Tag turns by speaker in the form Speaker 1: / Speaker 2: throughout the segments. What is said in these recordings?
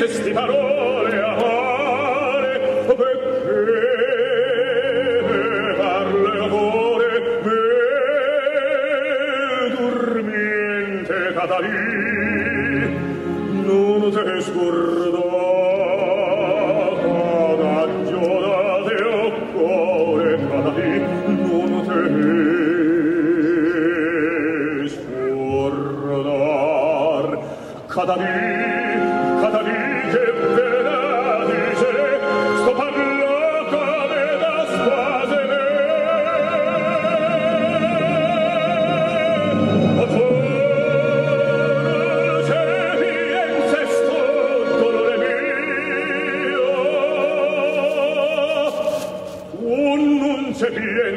Speaker 1: eccessi parole amare perché parle amore? Me dormiente cadavi non te scordata adagio da teo non te scordar catalì catalì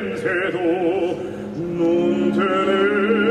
Speaker 1: sente tu non te ne